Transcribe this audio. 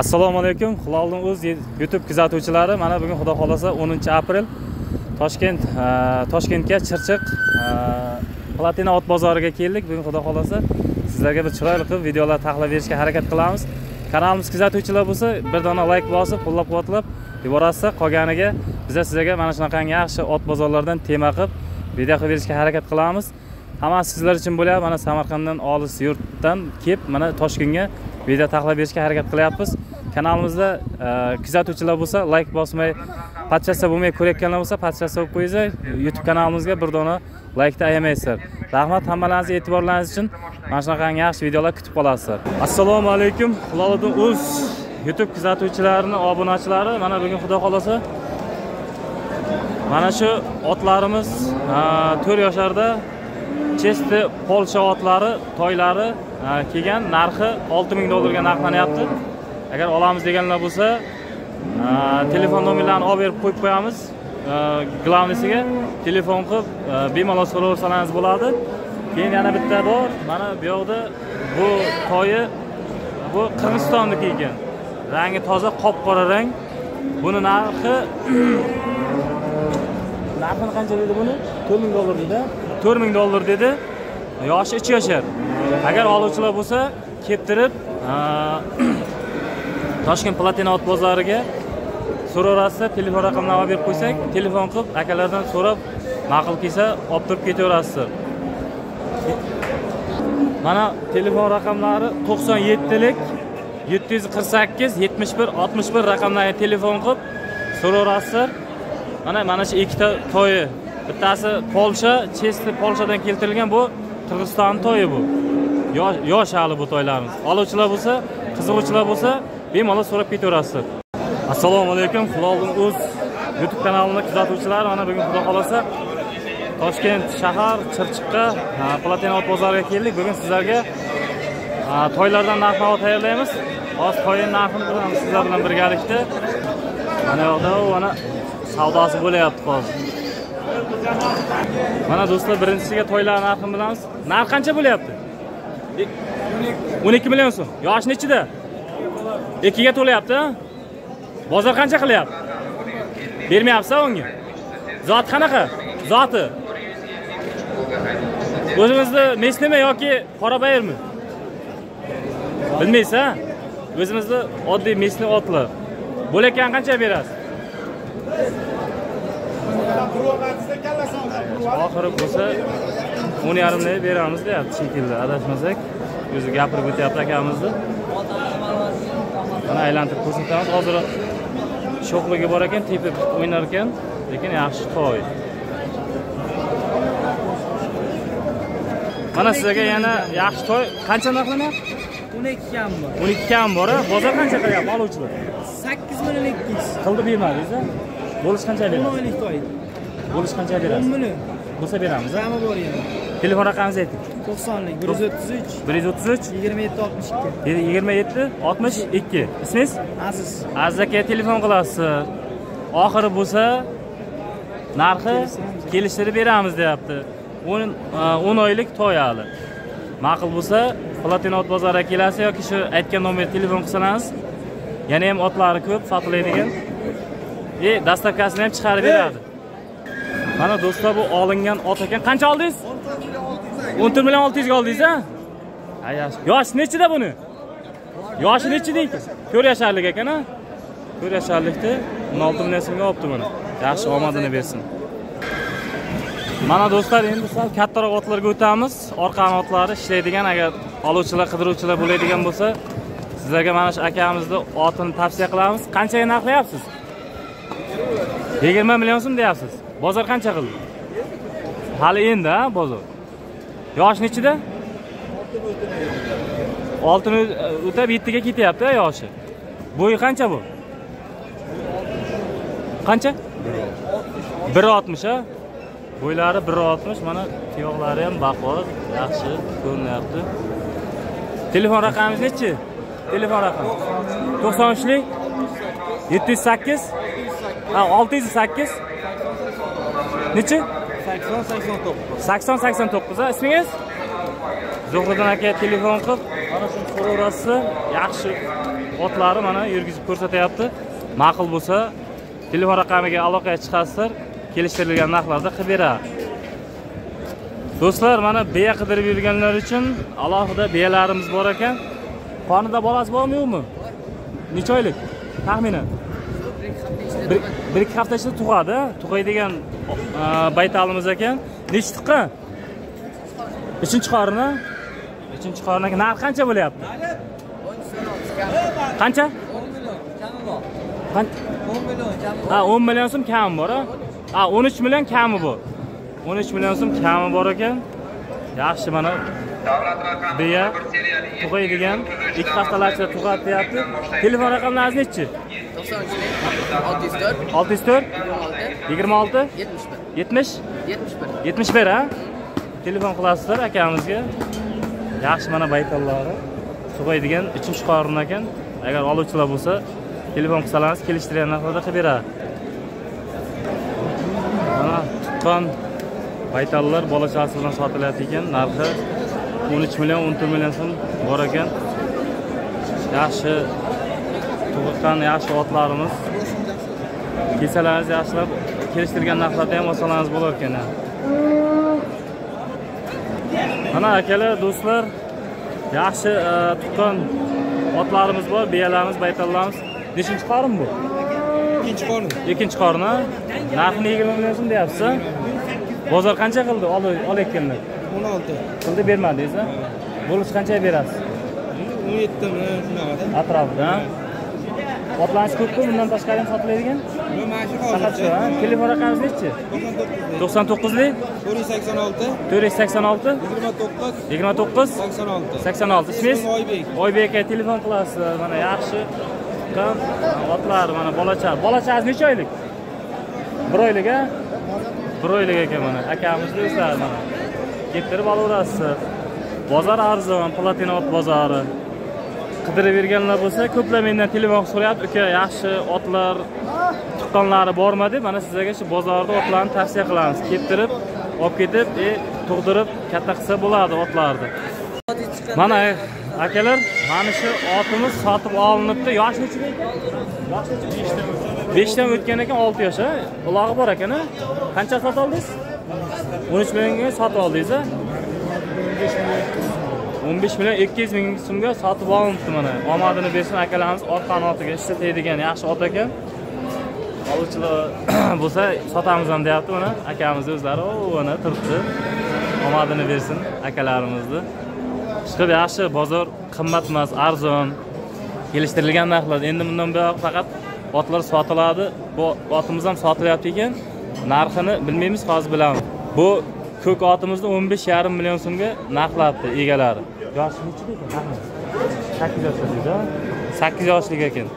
assalomu alaykum. Hilolning o'z youtube kuzatuvchilari mana bugun xudo xohlasa 10 aprel. Toshkent e, toshkentga chirchiq e, platina ot bozoriga keldik. Bugun xudo xohlasa sizlarga bir chiroyli qilib videolar tahlil berishga harakat qilamiz. Kanalimiz kuzatuvchilar bo'lsa bir dona layk bosib qo'llab quvvatlab yuborasiz. Qolganiga biza sizlarga mana shunaqangi yaxshi ot bozorlaridan tema qilib video qilib berishga harakat qilamiz. Hammasi sizlar uchun bo'lyapti mana samarqanddan olis yurtdan kelib mana toshkentga video tahlil berishga harakat qilyapmiz. Kanalimizda e, kuzatuvchilar bo'lsa layk bosmay podchassa bo'lmay ko'rayotganlar bo'lsa podchassa bo'lib qo'yinglar youtube kanalimizga bir dona laykni ayamaysizlar. Rahmat hammalaringizni e'tiborlaringiz uchun. Mana shunaqangi yaxshi videolar kutib qolasizlar assalomu alaykum. Hiloliddin uz youtube kuzatuvchilarini obunachilari. Mana bugun xudo xohlasa mana shu otlarimiz e, to'rt yoshlarda chesti polsha otlari toylari kelgan narxi olti ming dollarga narxlanyapti agar olamiz deganlar bo'lsa telefon nomerlarini olib berib qo'yib qo'yamiz. Glavniysiga telefon qilib bemalol so'raversalaringiz bo'ladi. Keyin yana bitta bor. Mana bu yoqda bu toyi bu qirg'izistonniki ekan. Rangi toza qop qora rang. Buni narxi narxini qancha dedi buni? To'rt ming dollar dedi. To'rt ming dollar dedi. Yoshi uch yashar agar oluvchilar bo'lsa keltirib toshkent platina ot bozoriga so'raverasizlar telefon raqamlarini olib berib qo'ysak telefon qilib akalardan so'rab ma'qul kelsa olib turib ketaverasizlar. Mana telefon raqamlari to'qson yettilik yetti yuz qirq sakkiz yetmish bir oltmish bir raqamlarga telefon qilib so'raverasizlar. Mana mana shu ikkita to'yi. Bittasi polsha chesti polshadan keltirilgan bu qirg'iziston to'yi bu. Yosh hali bu to'ylarimiz. Oluvchilar bo'lsa qiziquvchilar bo'lsa bemalol so'rab ketaverasizlar assalomu alaykum hilolning o'z youtube kanalini kuzatuvchilari mana bugun xudo xohlasa toshkent shahar chirchiqqa platina ot bozoriga keldik. Bugun sizlarga toylardan narx navo tayyorlaymiz. Hozir toyni narxini bilamiz sizlar bilan birgalikda. Mana yoqda mana savdosi bo'lyapti hozir. Mana do'stlar birinchisiga toylar narxini bilamiz. Narx qancha bo'lyapti? O'n ikki million so'm yoshi nechida ikkiga to'layapti bozor qancha qilyapti? Bermayapsiz unga zoti qanaqa? Zoti. O'zimizni местныйmi yoki qora bayirmi bilmaysiz o'zimizni oddiy местный otlar bo'layotgan qancha berasiz? Oxiri bo'lsa o'n yarimda beramiz deyapti shekilli adashmasak. O'zi gapirib o'tyapti akamizni mana aylantirib ko'rsatamiz. Hozir sho'xligi bor ekan tepib o'ynar ekan lekin yaxshi toy. Mana sizlarga yana yaxshi toy. Qancha narxlanyapti o'n ikki kam bor. o'n ikki kam bor bozor qancha qilyapti oluvchilar sakkiz million ikki yuz. Qildi bermadingiz bo'lish qancha beradi? o'n oylik toy. Bo'lish qancha berasiz o'n million bo'lsa beramiz rami bor yana. Telefon raqamingizni ayting. To'qsonlik bir yuz o'ttiz uch. Bir yuz o'ttiz uch? Yigirma yetti oltmish ikki. Yigirma yetti oltmish ikki. Ismingiz? Aziz. Aziz aka telefon qilasiz. Oxiri bo'lsa narxi kelishtirib beramiz deyapti. O'n o'n oylik to'y hali. Ma'qul bo'lsa platina ot bozoriga kelasiz yoki shu aytgan nomerga telefon qilsangiz yana ham otlari ko'p sotilaydigan и dostavkasini ham chiqarib beradi mana do'stlar bu olingan ot ekan. Qancha oldingiz? O'n to'rt million olti yuzga oldingiz a yoshi nechida buni? Yoshi nechida ekan to'rt yasharlik ekan a to'rt yasharlikni o'n olti million so'mga olibdi buni. Yaxshi omadini bersin. Mana do'stlar endi sal kattaroq otlarga o'tamiz. Orqani otlari ishlaydigan agar oluvchilar qidiruvchilar bo'ladigan bo'lsa sizlarga mana shu akamizni otini tavsiya qilamiz. Qanchaga narxlayapsiz? Yigirma million so'm deyapsiz bozor qancha qildi? Hali endi a bozor. Yoshi nechida? Oltini o'tab yettiga ketyapti yoshi. Bo'yi qancha bu? Qancha? Bir oltmish a bo'ylari bir oltmish mana tuyoqlari ham baquvvat yaxshi ko'rinyapti. Telefon raqamingiz nechi? Telefon raqami? To'qson uchlik? Yetti yuz sakkiz? Ha olti yuz sakkiz? Nechi? Sakson sakson to'qqiz sakson sakson to'qqiz a ismingiz? Zuhriddin aka telefon qilib mana shuni ko'raverasizlar yaxshi otlari mana yurgizib ko'rsatyapti. Ma'qul bo'lsa telefon raqamiga aloqaga chiqasizlar. Kelishtirilgan narxlarda qilib beradi do'stlar mana biya qidirib yurganlar uchun alohida biyalarimiz bor ekan. Qonida bolasi bormi yo'qmi necha oylik? Taxminan. Bir ikki hafta ichida tug'adi. Tug'aydigan e, baytalimiz ekan. Nechi tuqqan uchinchi qorini uchinchi qorini narxi qancha bo'lyapti? Qancha? O'n Qan- ha o'n million so'm kami bor a ha o'n uch million kami bor. O'n uch million so'm kami bor ekan. Yaxshi mana biya tug'aydigan. Ikki haftalar ichida tug'adi deyapti telefon raqamlaringiz nechi? 604 olti yuz to'rt. yigirma olti. 71 yetmish. 71 yetmish bir a telefon qilasizlar akamizga. Yaxshi mana baytallari sug'aydigan uchinchi qorin ekan. Agar oluvchilar bo'lsa telefon qilsalaringiz kelishtirgan narxlarda qilib beradi. Mana tuqqan baytallar bola chaqasi bilan sotilyapti ekan. Narxi o'n uch million o'n to'rt million so'm bor ekan. Yaxshi tug'ilgan yaxshi otlarimiz. Kelsalaringiz yaxshilab kelishtirgan narxlarda ham olsalaringiz bo'lar ekan mana akalar do'stlar yaxshi e, tuqqan otlarimiz bor biyalarimiz baytallarimiz nechinchi qorin bu. Ikkinchi qorin. Ikkinchi qorin a narxini yigirma million so'm deyapsiz bozor qancha qildi? Ol- olayotganlar. O'n olti. Qildi bermadingiz bo'lishi qanchaga berasiz? O'n yettimi shunaqada. Atrofida? Otlanish ko'pmi bundan tashqari ham sotiladigan bu mana shu faqat shu telefon raqamingiz nechi to'qson to'qqizlik. to'rt yuz sakson olti. To'rt yuz sakson olti. Yigirma to'qqiz. Yigirma to'qqiz sakson olti. Sakson olti. Ismingiz oybek. Oybek aka telefon qilasizlar mana yaxshi. Tuqqan otlar mana bolacha. Bolachasi necha oylik? Bir oylik a bir oylik ekan mana. Akamizni o'zlari mana. Keltirib olaverasizlar bozor arzon platina ot bozori qidirib bo'lsa ko'plar mendan telefon qilib so'rayapti. Uka yaxshi otlar tuqqanlari bormi deb mana sizlarga shu bozorda otlarni tavsiya qilamiz. Keltirib olib ketib e tug'dirib katta qilsa bo'ladi otlarni. Mana e, akalar mana shu otimiz sotib olinibdi. Yoshi nechida ekan yoshi nechida beshdan o'tgan ekan olti yosh a ulog'i bor ekan a qancha sotib oldingiz o'n uch millionga sotib oldingiz a o'n besh million ikki yuz ming so'mga sotib olinibdi mana. Omadini bersin akalarimiz ot qanotiga ishlatadigan yaxshi ot ekan. Oluvchilar bo'lsa sotamiz ham deyapti mana akamiz o'zlari mana turibdi. Omadini bersin akalarimizni. Chiqib yaxshi bozor qimmat emas arzon. Kelishtirilgan narxlar endi bundan buyoq faqat otlar sotiladi. Bu otimiz ham sotilyapti ekan. Narxini bilmaymiz hozir bilamiz. Bu ko'k otimizni o'n besh yarim million so'mga narxlabdi egalari. Yoshi nechida ekan sakkiz yoshda deydi sakkiz yoshlik ekan.